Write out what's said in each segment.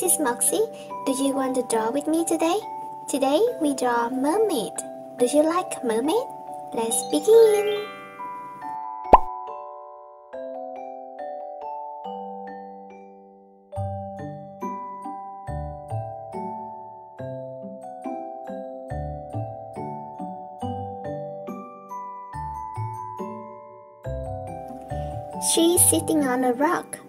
this is Moxy. Do you want to draw with me today? Today we draw mermaid. Do you like mermaid? Let's begin. She's sitting on a rock.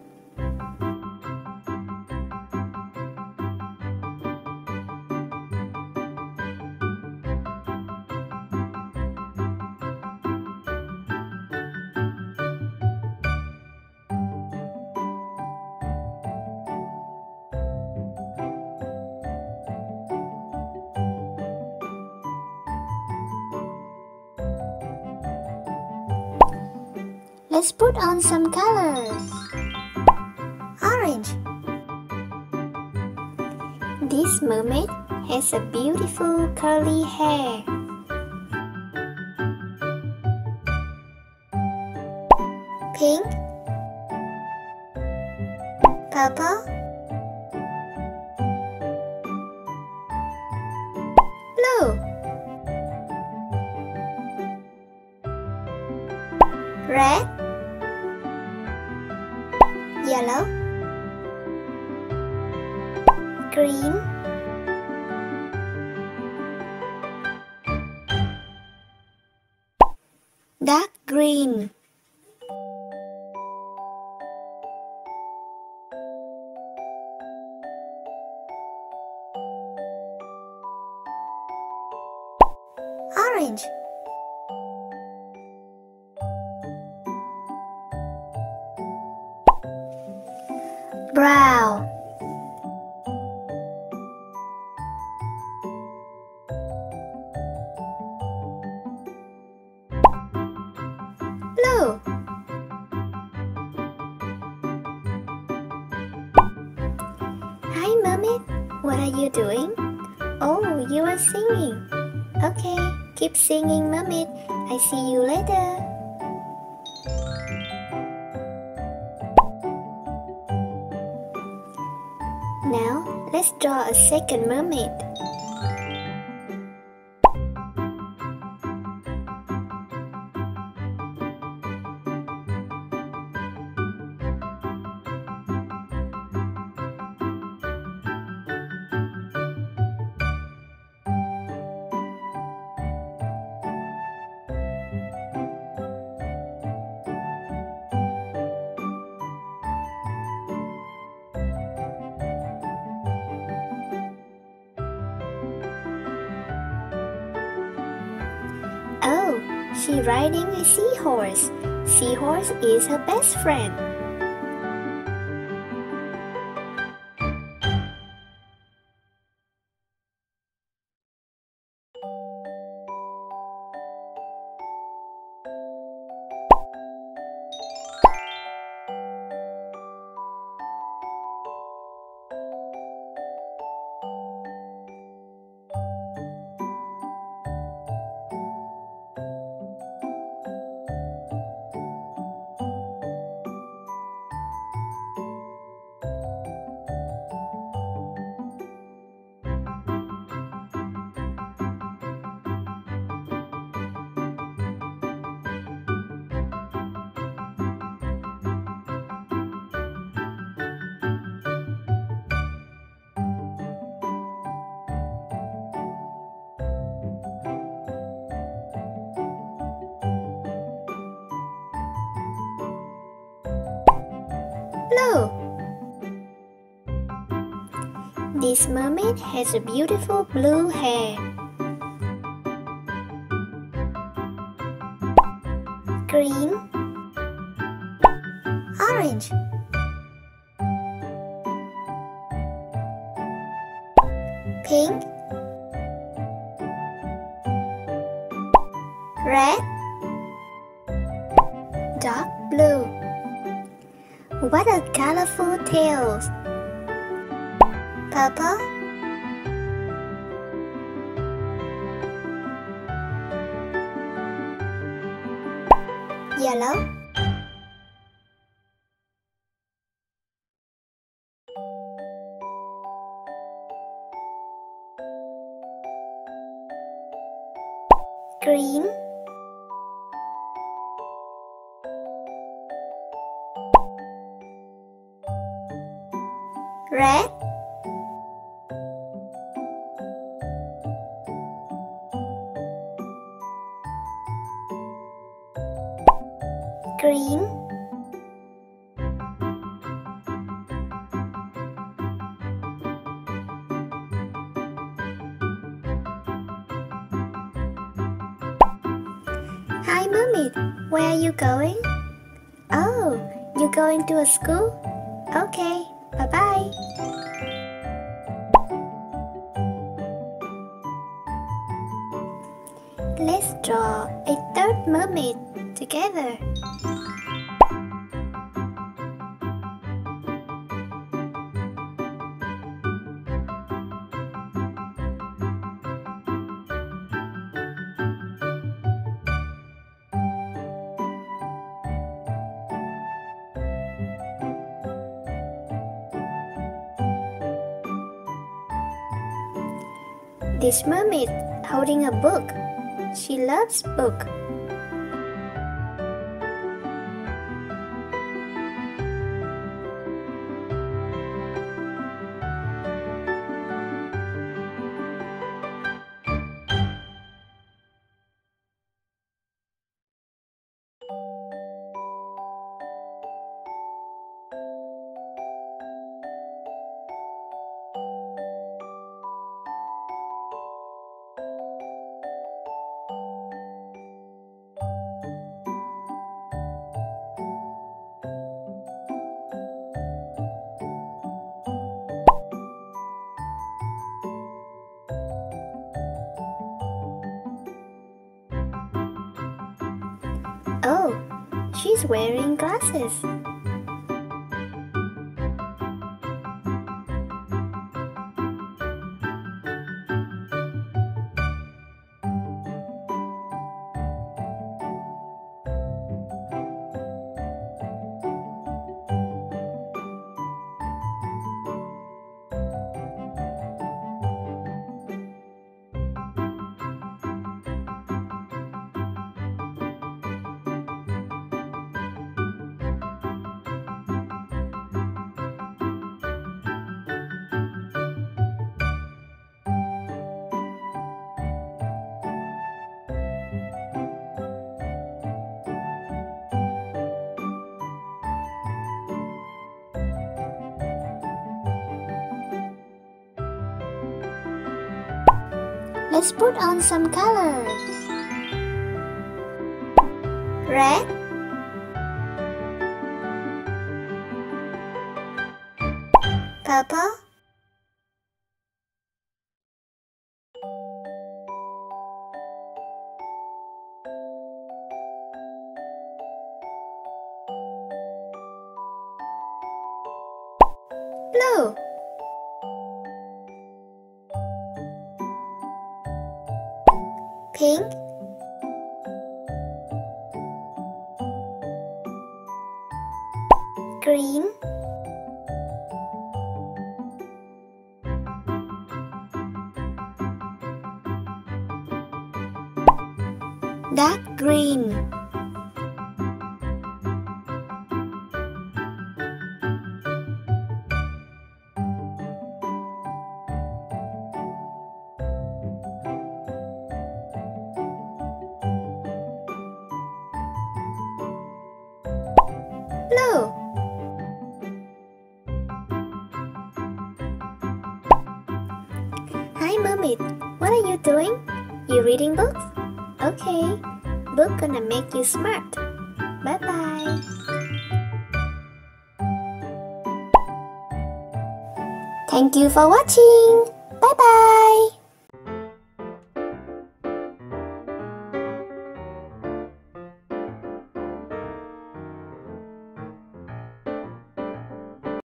Let's put on some colors. Orange. This mermaid has a beautiful curly hair. Pink. Purple. Blue. Red yellow, green, dark green. Orange. Singing. Okay, keep singing mermaid. I see you later. Now, let's draw a second mermaid. She riding a seahorse. Seahorse is her best friend. Blue. This mermaid has a beautiful blue hair. Green. Orange. Pink. Red. what a colorful tails! Purple, yellow, green, green Hi, Mommy. Where are you going? Oh, you're going to a school? Okay, bye bye. Let's draw a third mermaid together. This mermaid holding a book. She loves book. She's wearing glasses. Let's put on some colors. Red Purple Pink Green. Dark green Blue Hi Mermaid, what are you doing? You reading books? Okay, book gonna make you smart. Bye bye. Thank you for watching. Bye bye.